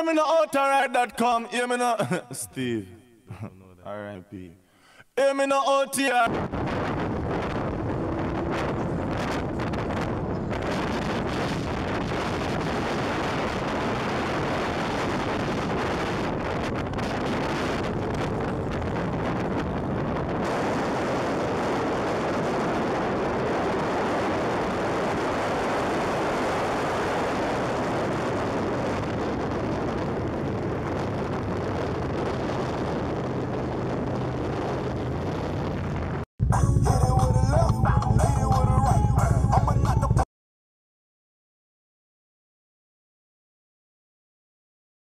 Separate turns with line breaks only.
Hear me no outright.com. Hear me no Steve. R.I.P. Hear me no OTR. Oh,